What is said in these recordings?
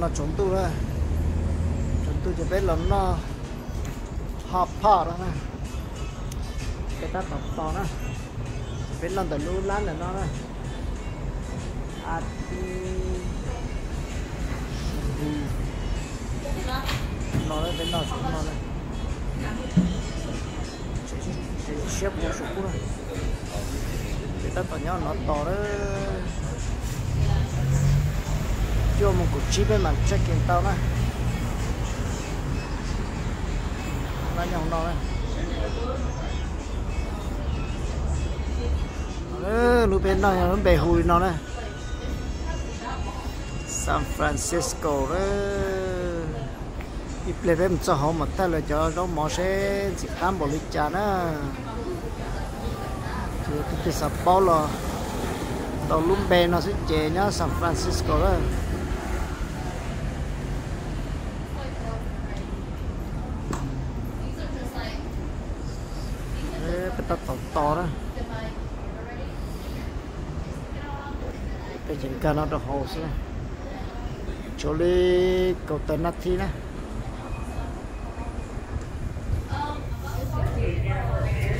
nó trốn tu đó trốn tu chỉ biết là nó họp phở đó nè. Cái ta tập to đó. Biết lần từ lúc lát là nó đó. À nó đấy bên nó xuống nó đấy. Xếp một số cú này cái ta to nhau nó to đấy cho một cục chip bên mặt check in tao nè nó nhau nó này ơ lúc bên đó nó bề hùi nó này San Francisco đó ít lệ em cho họ mà ta là cho nó mò sẽ chỉ tám bộ lịch trà đó thì cái sập bao là tàu lum bè nó sẽ chế nhá San Francisco đó Ê, cái tàu tàu to đó. Cái chuyện Canada hồ này chỗ đi cầu tần nát thi nè.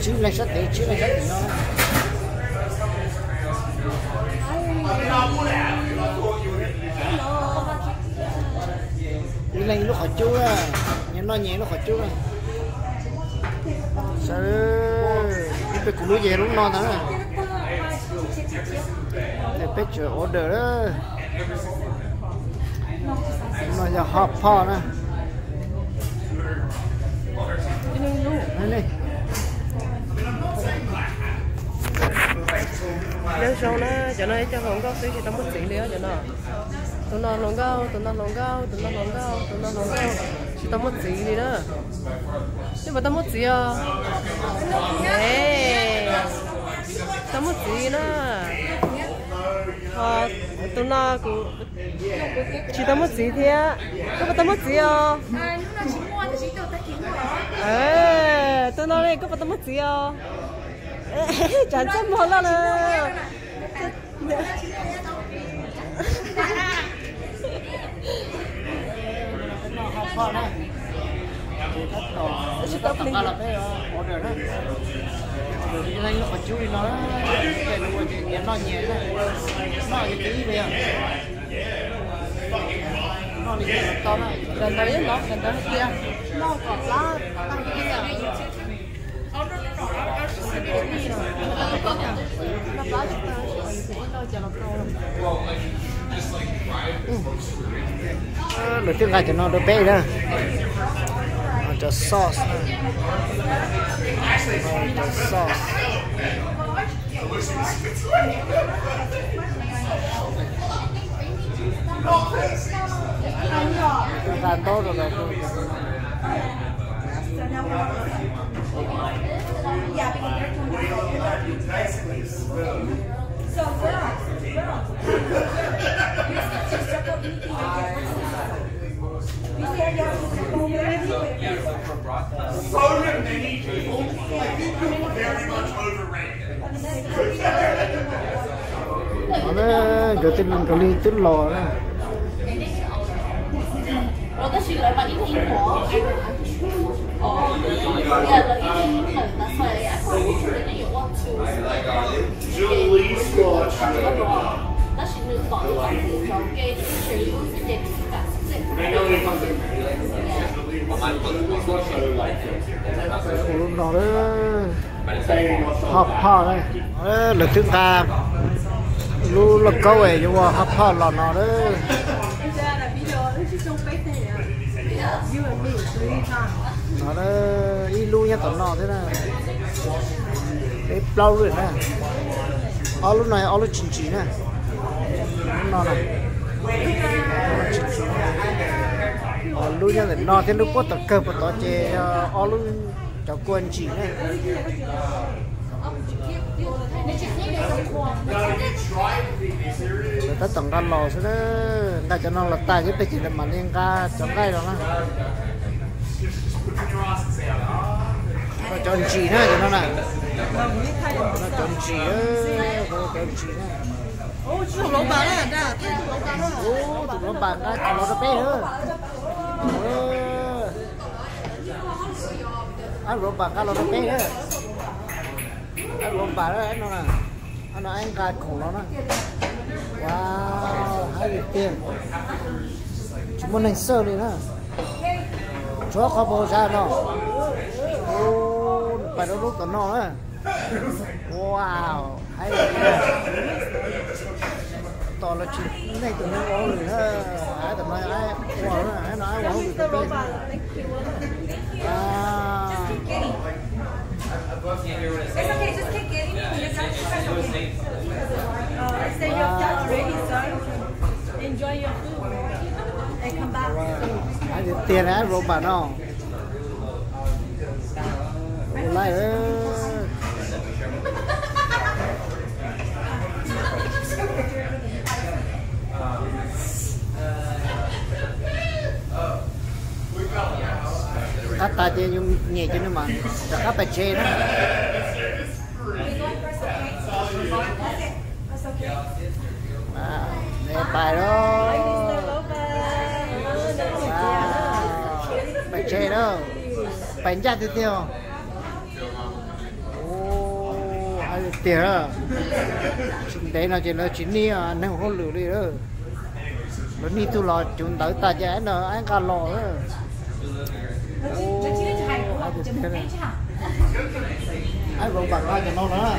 Chứ lên sách để chứ lên sách để nó. Đi lên lúc họ chú à nhưng nó nhẹ nó họ chú à sao? Pe về cùng với về lúc non đó pe picture order đó. Nó giờ họp phò nè đây này. Nếu xong nó cho nó cho không có cái gì tấm bất tiện đi á, cho nó. Tụi nó lòng cao tụi nó lòng cao tụi nó lòng cao tụi nó lòng cao tấm bút tiền đi đó nhưng mà tấm bút tiền à tấm bút tiền á ờ tụi nó cũng chỉ tấm bút tiền thế á có tấm bút tiền à À, đó. ê tụi nó này có tấm bút tiền à chẳng chắc một lần nữa phò này thì thất tổ tao tao là cái order đó order thì anh phải chú ý nó cái nó cái nó nhẹ này nó cái tí bây giờ nó đi cái to này gần tới nó gần tới kia nó còn lá tăng cái kia được tiếng gà cho nó được bé đó nó cho sauce nữa. nó cho sauce. Gà tốt rồi gà tốt So many people, people very much overrated. nó đó rồi tên mình có ly tính lò đó 我的是来把一个英国。哦，yeah, like in England, that's why I thought that you want to. Julie Scott. 但是你讲呢个字就记住 Nó đó hấp phở này là chúng ta. Lu là câu ấy nhưng mà hấp phở là nó đó nó đó y lu nha tụi nó thế này. Cái plau rồi nè ở lúc này ở lúc chín chín nè nó này. Chín chín ở lúc nha tụi nó thế, lúc có tập cơ và tao chơi ở ờ, lúc cho quân chỉ nè người ta tổng ra lò sẽ đó ta cho nó là tài cái chỉ là mà liên ca chọn cái đó nó nó chọn chỉ nè cho nó này. Nó chọn chỉ á chọn chỉ nè ô chứ lỗ bà đó ra thấy lỗ bà ô tụi nó bạn ra còn nó đã bé ăn anh bà cá ra nó đã bé nữa anh rồi đó nó là ăn nói anh cài khổ nó nè. Wow, hai mươi tiền. Chúng mình sơ đi nữa chúa có bố ra nó. Phải nó lúc tụi nó á wow, hay là to là chỉ này tụi nó có rồi ha ai tụi nó ai qua nó ai nói qua bị tụi bên à It's okay, just keep getting it. You got it. Uh, say you're done already, so enjoy your food and come back. ai thì tiền á rồi bà nó lại ơi các ta chơi dùng nhẹ cho nó mà các bạn chơi đó. À, nè bài đó. À, bài chơi đó. Bánh ra tiếp theo, ô tiền à đấy là chỉ là chỉ ni à nên không lừa đi đó. Nó ni tu lo chúng tới ta chơi nó anh cả lò đó ai ai vẫn bằng ai cho nó nữa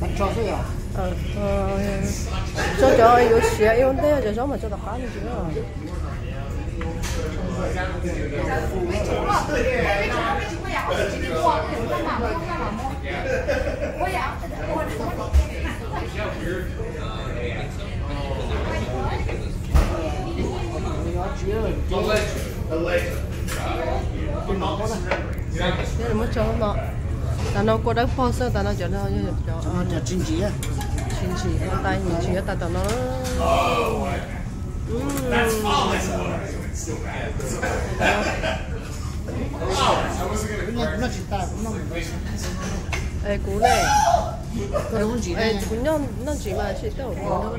Bắt cho thế à? ờ cho cho yêu xía yêu thế cho cho mà cho tập phá đi chứ thế là mất cho nó ta nó có đá phô sơ ta nó cho nó như cho Nó cho chính trị á. chính trị nó tay nhìn chỉ ta tao nó Nó nó chỉ ta cũng nó ê cú này. Cái đúng chỉ ê này. cũng nhon nó chỉ mà chỉ đâu. Nó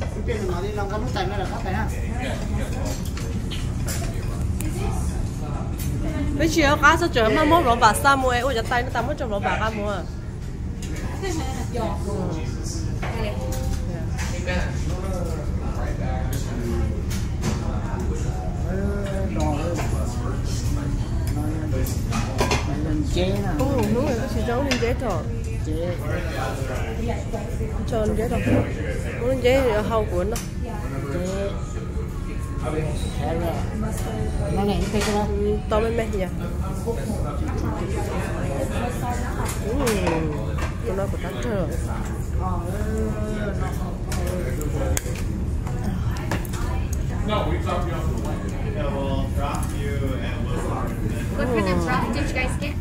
Cái tiền mà đi làm cái nó tài nó là khác cái ha. bây giờ cá sấu trời mà mua ôi giờ tay nó tao mới cá mua Cái chỉ cháu lên giấy rồi Chế. cho muốn lên giấy thì hậu cuốn đó nó này cái. Ừ, to mấy mấy nhỉ? Tụi nó có trắng rồi What kind of rock did you guys get?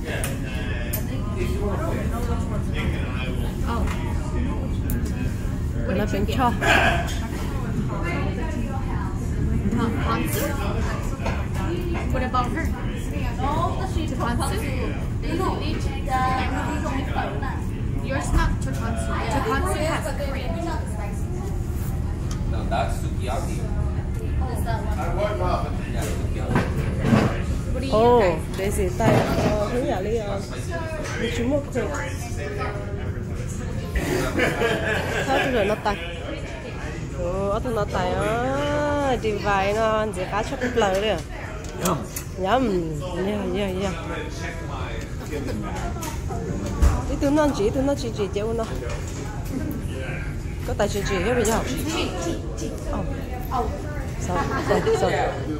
Oh. What did you get? Hansu? What about her? Hansu? Yours not Totansu. Has. No, that's sukiyaki. Oh. I work. Yeah, sukiyaki. Ồ. guys? để gì tay cho thứ nhà đi đi chúng một khởi sao tôi rồi nó tay ồ tôi nó tay á đi vài nó chỉ cá chóc lờ đi nhầm. Yeah yeah yeah đi từ nó chỉ từ nó chỉ chỉ chéo nó. Có tài chỉ chỉ cái bây giờ oh sao sao sao? You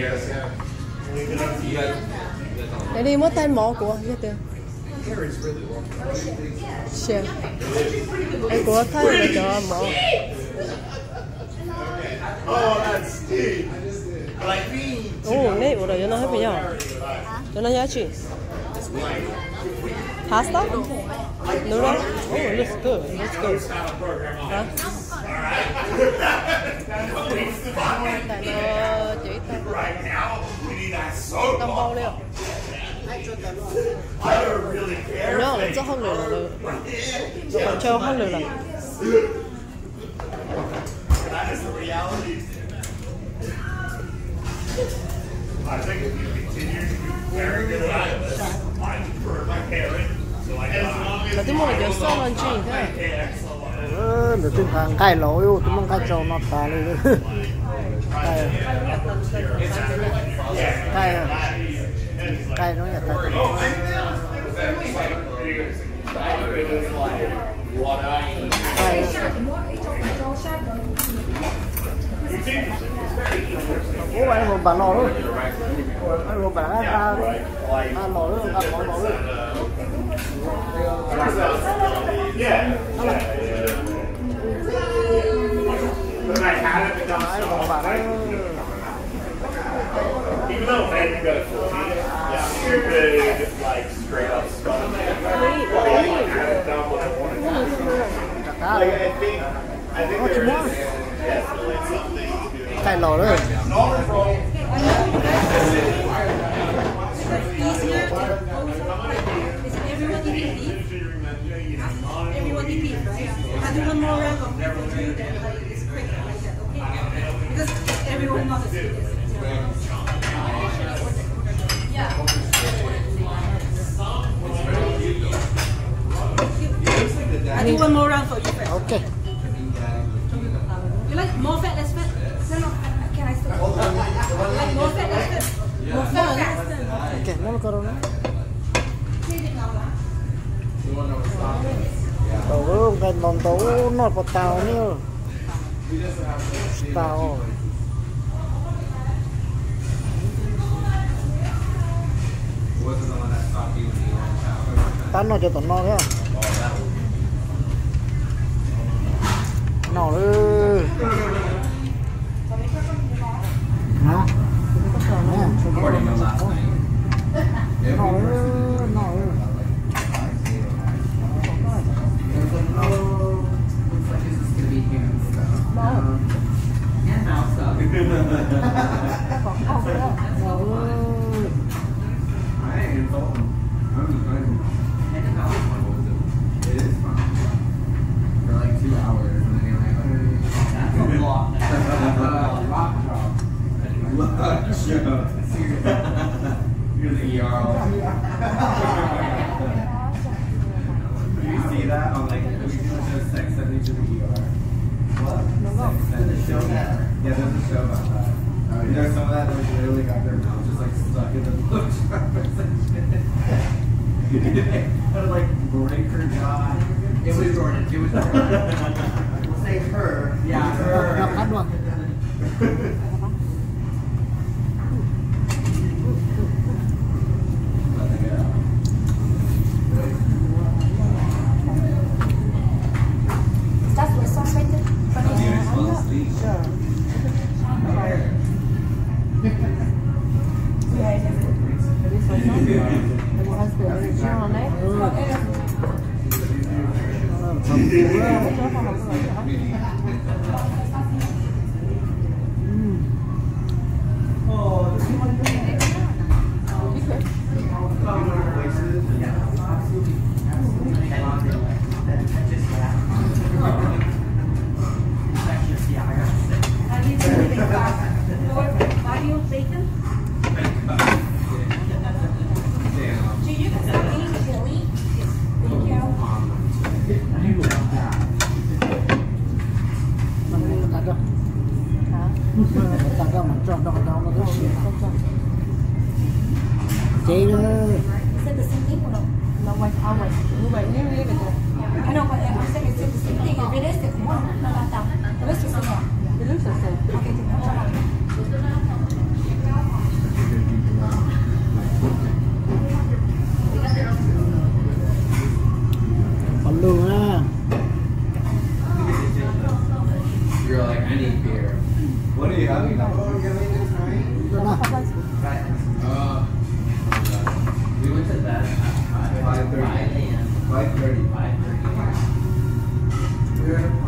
guys, you guys để đi mất tay mỏ của biết được Shit. Em của thấy là cho mỏ like nè, Oh, rồi cho nó hết bây giờ. Cho nó giá trị. Pasta? No, no. Oh, looks good. Looks good. Huh? tại nó chỉ tay bao liêu chắc không lừa là còn không lừa là I think if you continue to do very good at this, I prefer my parents. Là tôi mua là giờ xong lên thế? Ờ để tôi hàng cái lỗi ô tôi mong cái trâu nó ta đi. Cái cái cái nó nhà ta cái. Ủa, anh một bà lò luôn anh một bà ra luôn, ra lò luôn ăn món lò luôn But I had it become anh so một bà đó Even though man, you got a 14, yeah, you could like straight up stun it. Like, had it done what I wanted. chặt cá Like, luôn I think, I think What you there want? is definitely something to do. cay lò đó Normal roll. easier to one more round of beef with you, then like it's quick like that, okay? Because everyone not as big as tàu có tàu nữa tàu. Tán nó cho tổn no thế à? nó ư hả Recording nó. Nó nữa 5.30. 5.30. Yeah.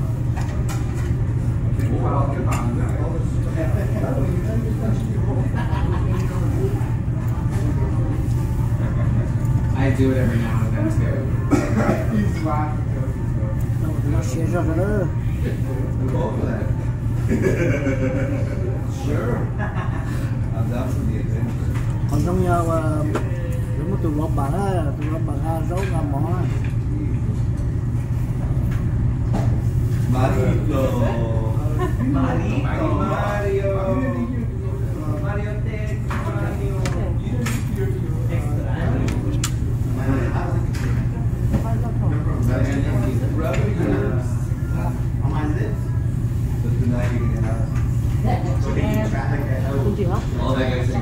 I do it every now and then too. sure. I'm down for the adventure. Còn trong nhau đúng ờ, một tụi lọt bà á, tụi lọt bà ha rốt ra mỏ. Marito. Mario. Mario. Mario Tex. Mario. Chị hả?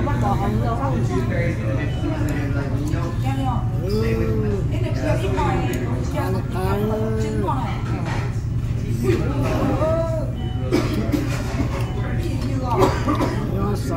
Bắt đầu không đâu.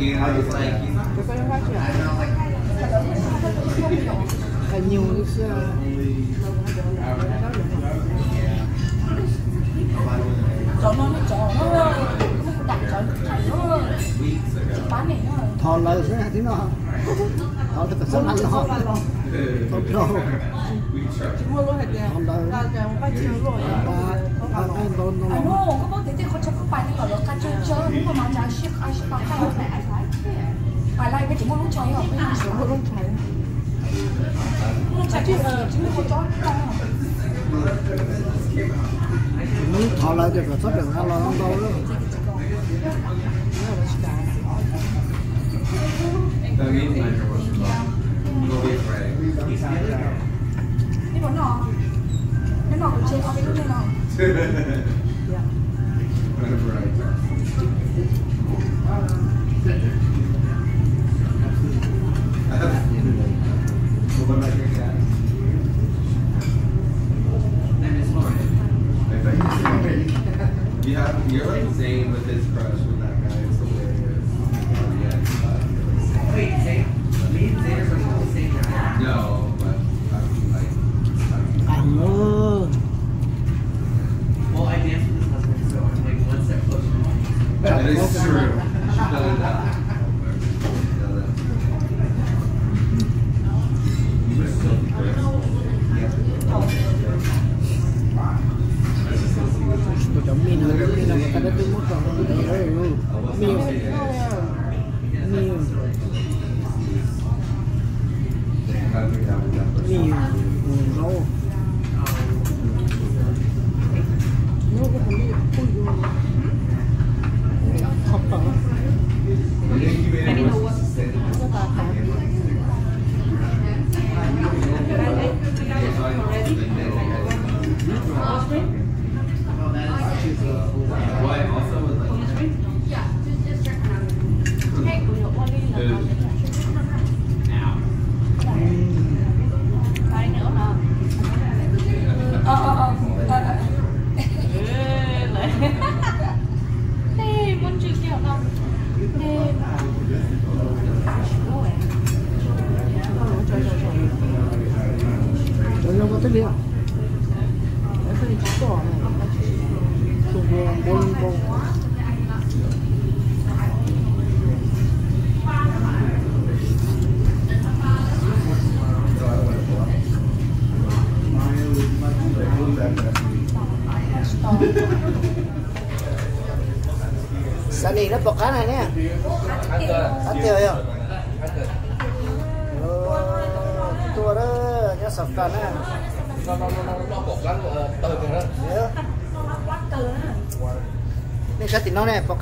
you how you play FIFA. nhiều chọn nó chọn nó đặt chọn nó bán này thôi lấy ra thì nó thôi tất cả sẵn ăn nó thôi chỉ mua luôn hết tiền là cái ông ba triệu rồi anh không có thể thì có chắc không phải là cái chơi chơi nhưng mà mà giá ship ai ship bằng cái này 말라이브 지금 호롱 차이 없고 지금 호롱 차이 호롱 차이 지금 호롱 차이 음, 다 라이브 그 차별 하나 한다고 이거 넣어. 이거 넣어. 제가 이거 넣어.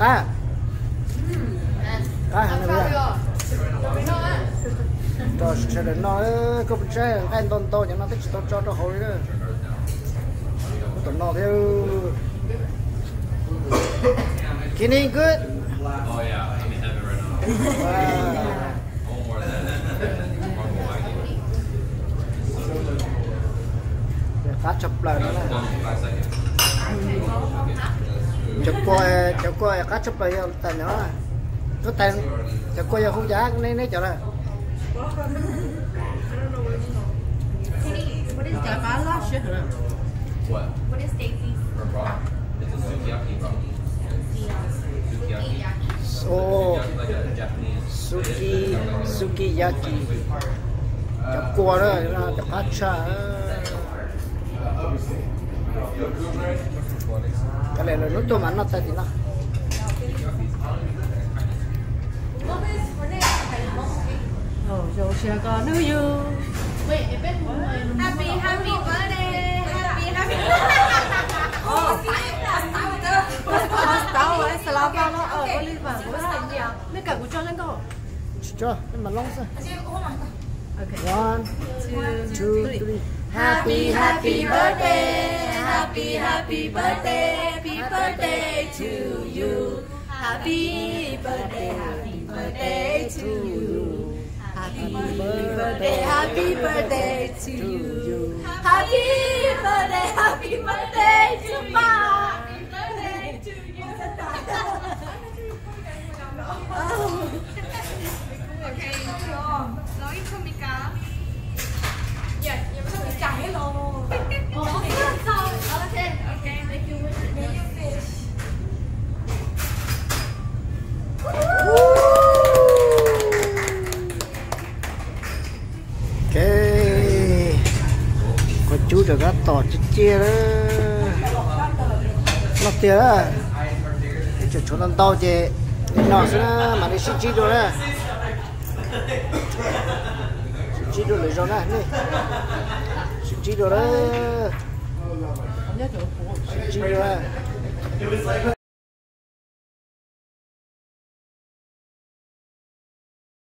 Cá Cá hàng này Cho sẽ đến nó có một trái anh tôn tô nhưng nó thích cho cho cho hồi đó Tụi nó theo good Oh yeah, heaven right now. Wow. Oh, more than that. Để cá chụp lại nữa này Five seconds. chụp qua chụp qua cá chụp lại tay nữa này có tay chụp qua không giá này này cho này chả cá lá shit hả What? What is Daisy's? For raw? It's a sukiyaki raw. Sukiyaki. ô Sukiyaki like a Japanese. suki, sukiyaki chụp qua đó là chụp cá cha này là nó cho mà nó tay thì nó ồ rồi sẽ có nữ yêu Wait, if it's Happy, happy birthday! Happy, happy. Tao ấy sẽ lao bao nó ở liên quan với thành gì à mấy cả của cho lên câu cho nhưng mà long sao ok. One two two three Happy, happy birthday! Happy, happy birthday! Happy birthday to you! Happy birthday, happy birthday to you! Happy birthday, happy birthday to you! Happy birthday, happy birthday to Ma! tỏ chia đó. Nó tia đó chỗ chỗ nó to chê. Nó sẽ mà đi xin chi rồi đó xin chi rồi lấy rồi đó nè xin chi rồi đó xin chi rồi